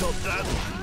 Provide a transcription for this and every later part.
soldado!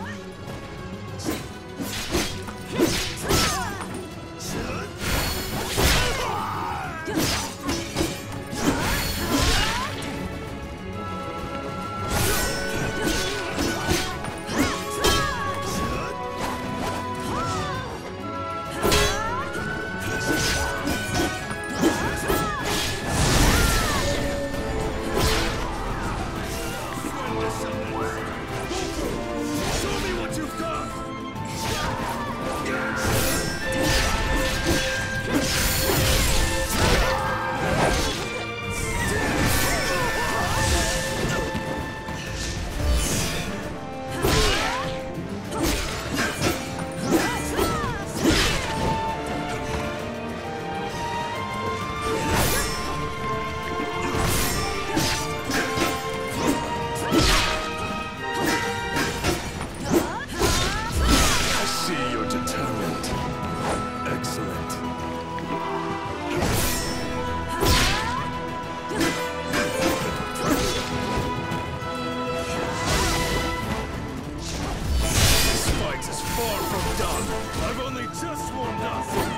far from done. I've only just warmed up.